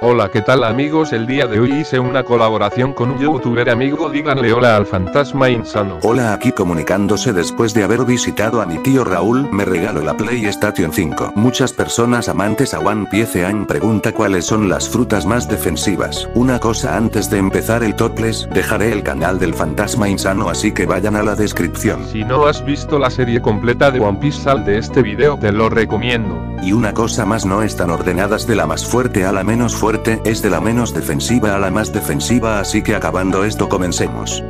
Hola qué tal amigos el día de hoy hice una colaboración con un youtuber amigo. Díganle hola al fantasma insano. Hola aquí comunicándose después de haber visitado a mi tío Raúl. Me regaló la PlayStation 5 Muchas personas amantes a One Piece han pregunta cuáles son las frutas más defensivas. Una cosa antes de empezar el topless dejaré el canal del fantasma insano así que vayan a la descripción. Si no has visto la serie completa de One Piece sal de este video te lo recomiendo. Y una cosa más no están ordenadas de la más fuerte a la menos fuerte es de la menos defensiva a la más defensiva así que acabando esto comencemos.